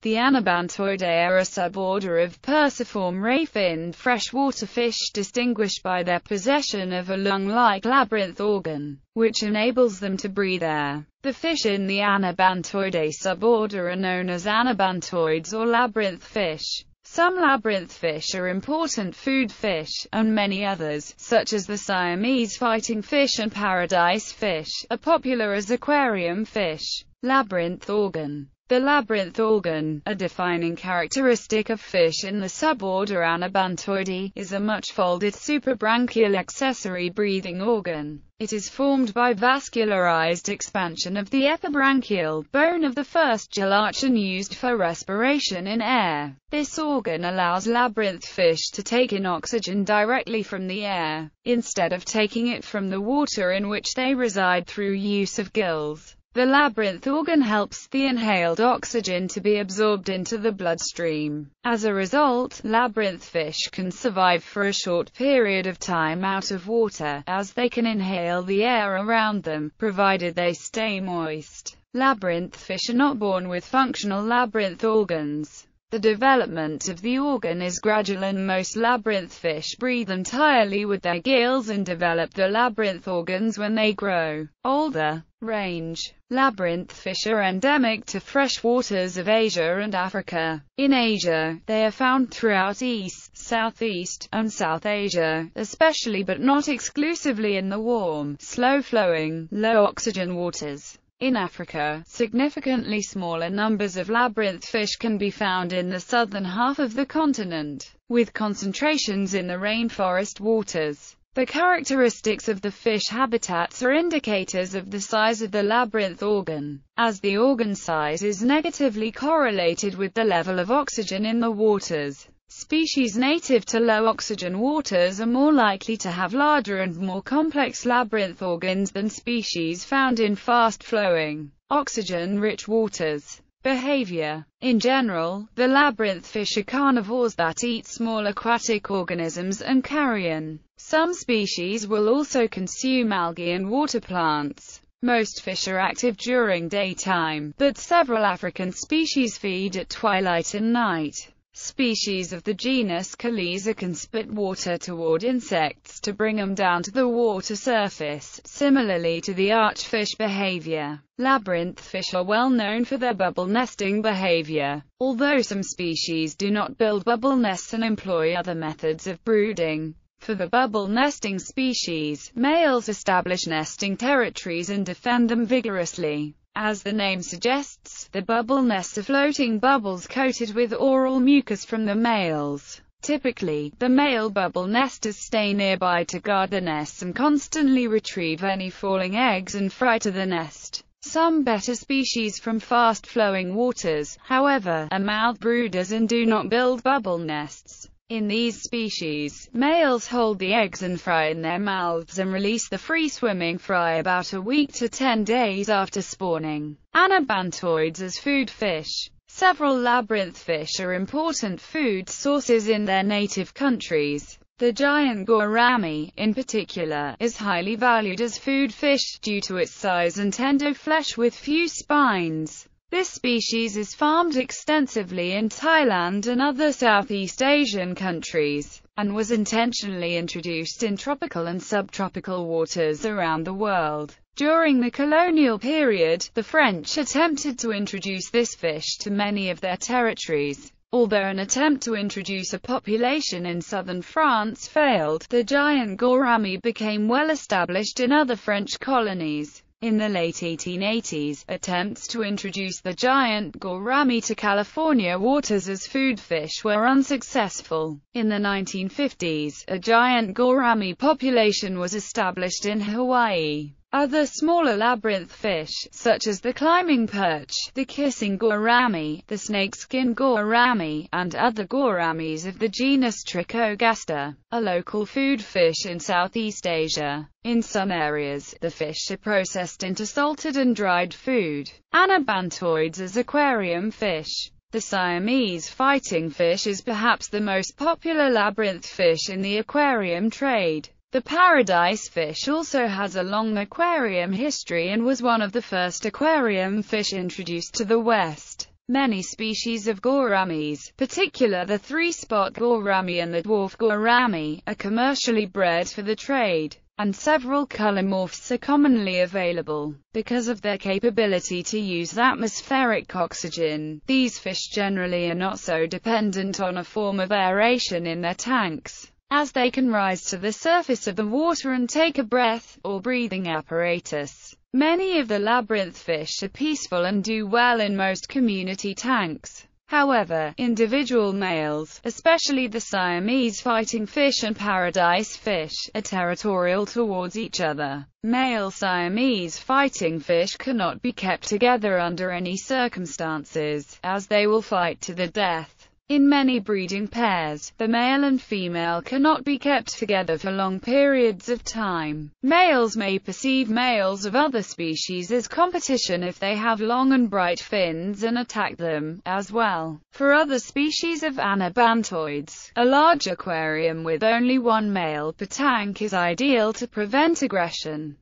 The Anabantoidei are a suborder of Perciform ray-finned freshwater fish distinguished by their possession of a lung-like labyrinth organ, which enables them to breathe air. The fish in the Anabantoidei suborder are known as anabantoids or labyrinth fish. Some labyrinth fish are important food fish, and many others, such as the Siamese fighting fish and paradise fish, are popular as aquarium fish. Labyrinth organ the labyrinth organ, a defining characteristic of fish in the suborder Anabantoidei, is a much-folded suprabranchial accessory breathing organ. It is formed by vascularized expansion of the epibranchial bone of the first and used for respiration in air. This organ allows labyrinth fish to take in oxygen directly from the air, instead of taking it from the water in which they reside through use of gills. The labyrinth organ helps the inhaled oxygen to be absorbed into the bloodstream. As a result, labyrinth fish can survive for a short period of time out of water, as they can inhale the air around them, provided they stay moist. Labyrinth fish are not born with functional labyrinth organs. The development of the organ is gradual and most labyrinth fish breathe entirely with their gills and develop the labyrinth organs when they grow older. Range Labyrinth fish are endemic to fresh waters of Asia and Africa. In Asia, they are found throughout East, Southeast, and South Asia, especially but not exclusively in the warm, slow-flowing, low-oxygen waters. In Africa, significantly smaller numbers of labyrinth fish can be found in the southern half of the continent, with concentrations in the rainforest waters. The characteristics of the fish habitats are indicators of the size of the labyrinth organ, as the organ size is negatively correlated with the level of oxygen in the waters. Species native to low-oxygen waters are more likely to have larger and more complex labyrinth organs than species found in fast-flowing, oxygen-rich waters. Behavior In general, the labyrinth fish are carnivores that eat small aquatic organisms and carrion. Some species will also consume algae and water plants. Most fish are active during daytime, but several African species feed at twilight and night. Species of the genus Colisa can spit water toward insects to bring them down to the water surface, similarly to the archerfish behavior. Labyrinth fish are well known for their bubble nesting behavior, although some species do not build bubble nests and employ other methods of brooding. For the bubble nesting species, males establish nesting territories and defend them vigorously. As the name suggests, the bubble nests are floating bubbles coated with oral mucus from the males. Typically, the male bubble nesters stay nearby to guard the nests and constantly retrieve any falling eggs and fry to the nest. Some Betta species from fast-flowing waters, however, are mouth brooders and do not build bubble nests. In these species, males hold the eggs and fry in their mouths and release the free-swimming fry about a week to 10 days after spawning. Anabantoids as food fish Several labyrinth fish are important food sources in their native countries. The giant gourami, in particular, is highly valued as food fish, due to its size and tender flesh with few spines. This species is farmed extensively in Thailand and other Southeast Asian countries, and was intentionally introduced in tropical and subtropical waters around the world. During the colonial period, the French attempted to introduce this fish to many of their territories. Although an attempt to introduce a population in southern France failed, the giant gourami became well established in other French colonies. In the late 1880s, attempts to introduce the giant gourami to California waters as food fish were unsuccessful. In the 1950s, a giant gourami population was established in Hawaii. Other smaller labyrinth fish, such as the climbing perch, the kissing gourami, the snakeskin gourami, and other gouramis of the genus Trichogaster, are local food fish in Southeast Asia. In some areas, the fish are processed into salted and dried food. Anabantoids as aquarium fish. The Siamese fighting fish is perhaps the most popular labyrinth fish in the aquarium trade. The paradise fish also has a long aquarium history and was one of the first aquarium fish introduced to the West. Many species of gouramis, particular the three-spot gourami and the dwarf gourami, are commercially bred for the trade, and several color morphs are commonly available. Because of their capability to use atmospheric oxygen, these fish generally are not so dependent on a form of aeration in their tanks as they can rise to the surface of the water and take a breath, or breathing apparatus. Many of the labyrinth fish are peaceful and do well in most community tanks. However, individual males, especially the Siamese fighting fish and paradise fish, are territorial towards each other. Male Siamese fighting fish cannot be kept together under any circumstances, as they will fight to the death. In many breeding pairs, the male and female cannot be kept together for long periods of time. Males may perceive males of other species as competition if they have long and bright fins and attack them, as well. For other species of anabantoids, a large aquarium with only one male per tank is ideal to prevent aggression.